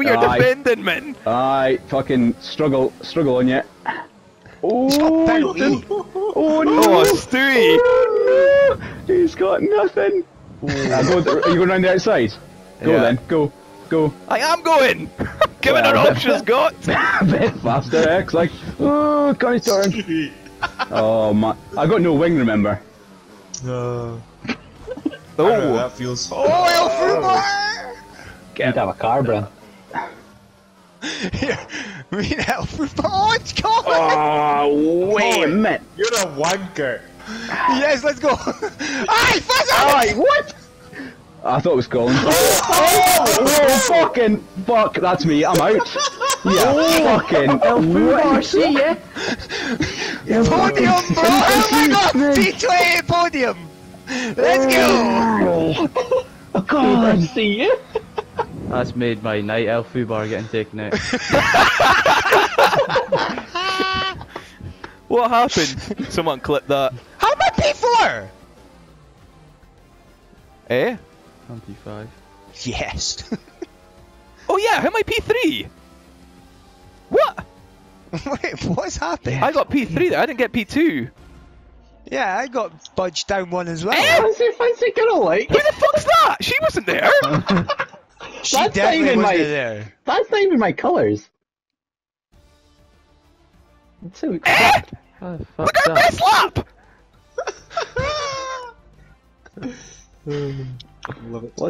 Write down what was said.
for your Aye. defending, man. Aye, fucking struggle, struggle on you. Oh, penalty. oh no! Oh, Stewie. Oh, no! He's got nothing. Uh, go, are you going round the outside? Go Yeah. then, go, go. I am going. Give it Well, an but- option, Scott. a bit faster, X. Like, oh, Connie's turn. Oh man, I got no wing. Remember? No. I don't know Oh, that feels. Oh, El Can't have a car, Bren. Fubar! Here, we need El Fubar. Oh, it's gone! Oh, ah, wait a minute. You're a wanker. Yes, let's go! Aye, fuzz Aye, what? I thought it was Colin. Oh, oh, fucking fuck! That's me. I'm out. Yeah, oh. fucking. What? see ya. Podium, bro! Oh my god! T20 podium! Let's go! Oh god! Oh. see ya. That's made my night, El Fubar getting taken out. what happened? Someone clipped that. How am I P4? Eh? 25. Yes. Oh yeah, how am I P3? What? Wait, what's happened? I got P3 there. I didn't get P2. Yeah, I got budged down one as well. Fancy, fancy girl, like. Who the fuck's that? She wasn't there. She That's not definitely even wasn't my- there. That's not even my colours. Let's see what Eh? How the Look fuck's at that? this lap. Love it. What?